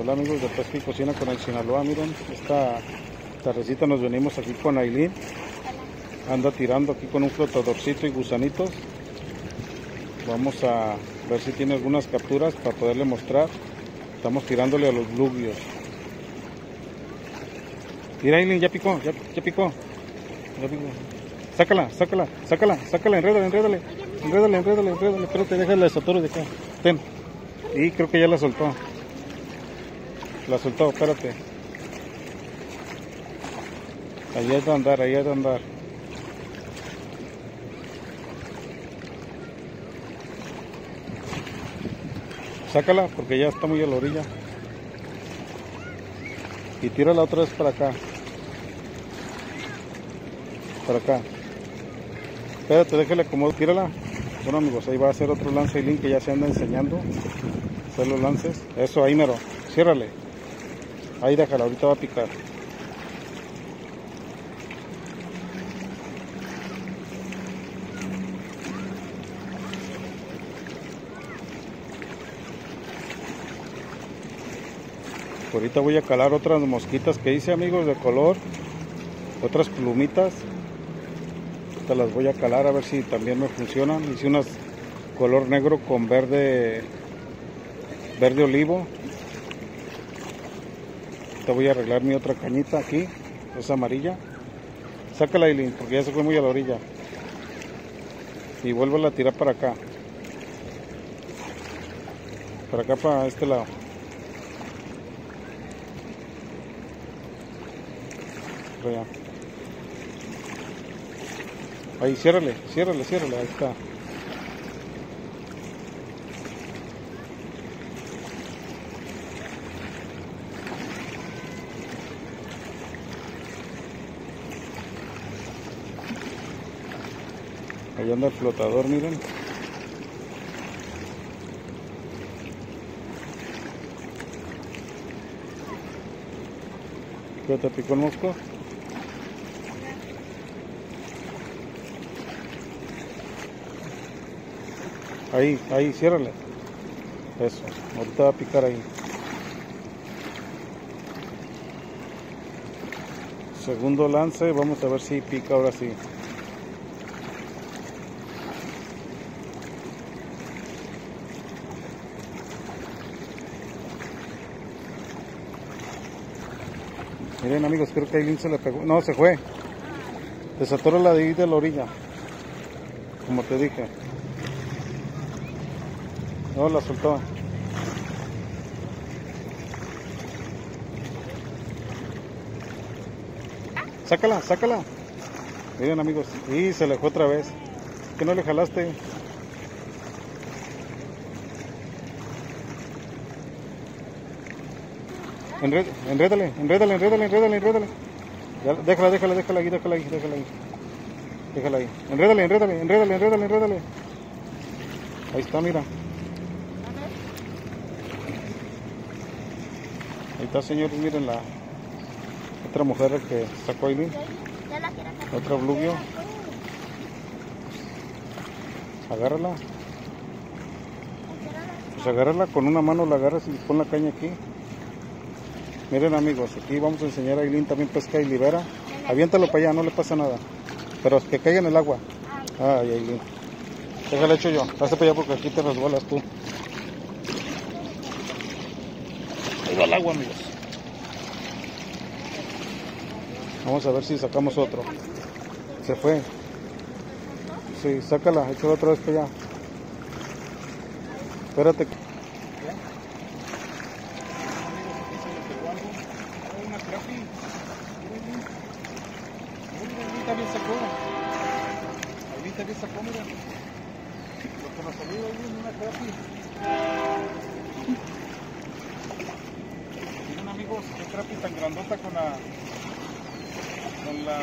Hola amigos de Pesca Cocina con el Sinaloa, miren, esta tardecita nos venimos aquí con Aileen. Anda tirando aquí con un flotadorcito y gusanitos. Vamos a ver si tiene algunas capturas para poderle mostrar. Estamos tirándole a los blugios. Mira Aileen, ya picó, ya, ya picó. Ya picó. Sácala, sácala, sácala, sácala, enrédale, enrédale. Enrédale, enrédale, enrédale. Espérate, déjale el saturo de acá. Ten. Y creo que ya la soltó. La soltó, espérate. Ahí es de andar, ahí es de andar. Sácala porque ya está muy a la orilla. Y tírala otra vez para acá. Para acá. Espérate, déjale como tírala. Bueno amigos, ahí va a hacer otro lance y link que ya se anda enseñando. Hacer los lances. Eso, ahí mero. Ciérrale. Ahí déjala, ahorita va a picar. Ahorita voy a calar otras mosquitas que hice amigos de color. Otras plumitas. Ahorita las voy a calar a ver si también me funcionan. Hice unas color negro con verde verde olivo. Te voy a arreglar mi otra cañita aquí, es amarilla. Sácala, Eileen, porque ya se fue muy a la orilla. Y vuelvo a tirar para acá. Para acá, para este lado. Ahí, ciérrale, ciérrale, ciérrale, ahí está. Allá anda el flotador, miren. ¿Qué te picó el mosco? Ahí, ahí, ciérrale. Eso, ahorita va a picar ahí. Segundo lance, vamos a ver si pica ahora sí. Miren amigos, creo que Aileen se le pegó. No, se fue. Desatoró la de ahí de la orilla. Como te dije. No, la soltó. Sácala, sácala. Miren amigos. Y se le fue otra vez. ¿Qué no le jalaste? Enrédale, enrédale, enrédale, enrédale, enrédale, enrédale. Ya, déjala, déjala, déjala ahí, déjala ahí, déjala ahí. Déjala ahí. Enrédale, enrédale, enrédale, enrédale, enrédale. Ahí está, mira. Ahí está, señores, miren la otra mujer que sacó Aileen. Otra bluvio. Agárrala. Pues agárrala con una mano, la agarras y pon la caña aquí. Miren amigos, aquí vamos a enseñar a Aileen también pesca y libera. Aviéntalo para allá, no le pasa nada. Pero que caiga en el agua. Ay, Aileen. Déjale hecho yo. Hazte para allá porque aquí te resbalas tú. Ahí va el agua, amigos. Vamos a ver si sacamos otro. Se fue. Sí, sácala, échala otra vez para allá. Espérate. Una crappie. Ahí también sacó. Ahí también sacó, mira. Lo que nos salió ahí una crappie. Miren amigos, qué crappie tan grandota con la... Con la...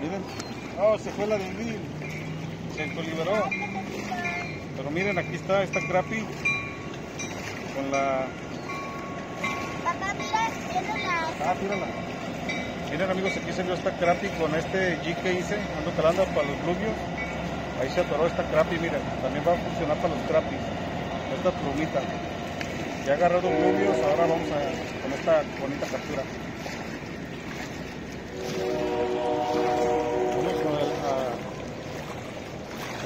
Miren. Oh, se fue la de Lil. Se liberó. Pero miren, aquí está esta crappie. Con la... Ah, tírala. Miren amigos, aquí se vio esta crappie con este G que hice, ando calando para los blugios. Ahí se atoró esta crappie, miren, también va a funcionar para los crappies. Esta plumita. Ya agarrado bluvios, ahora vamos a con esta bonita captura. Vamos a, a-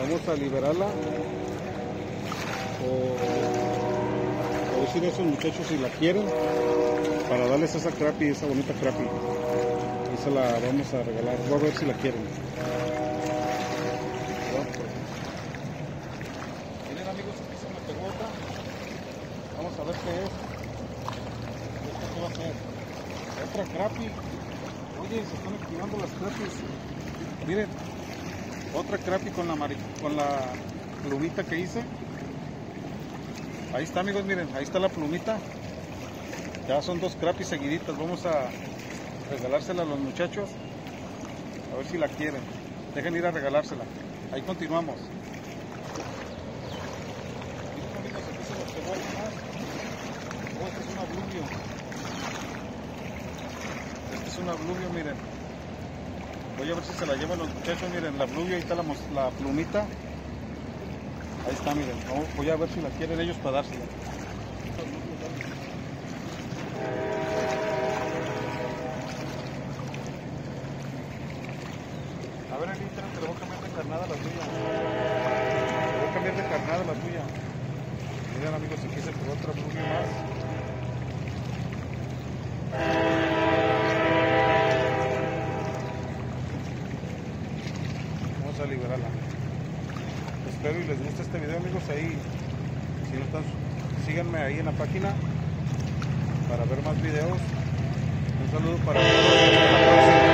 vamos a liberarla decir a esos muchachos si la quieren para darles esa crappy, esa bonita crappy. Se la vamos a regalar. Voy a ver si la quieren. Miren amigos, aquí se me pegó otra. Vamos a ver qué es. ¿Esto qué va a ser? Otra crappy. Oye, se están activando las crappies. Miren, otra crappy con la, con la plumita que hice. Ahí está amigos, miren, ahí está la plumita. Ya son dos crappies seguiditas. Vamos a regalársela a los muchachos. A ver si la quieren. Dejen ir a regalársela. Ahí continuamos. Esta es una bluvio. Esta es una bluvio, miren. Voy a ver si se la llevan los muchachos. Miren, la bluvio, ahí está la plumita. Ahí está, miren. Vamos- voy a ver si la quieren ellos para dársela. A ver, Anita, te voy a cambiar de carnada la tuya. Te voy a cambiar de carnada la tuya. Miren, amigos, aquí se pegó otra bluvio más. Vamos a liberarla. Espero y les guste este video, amigos. Ahí, si no están, síganme ahí en la página para ver más videos. Un saludo para todos.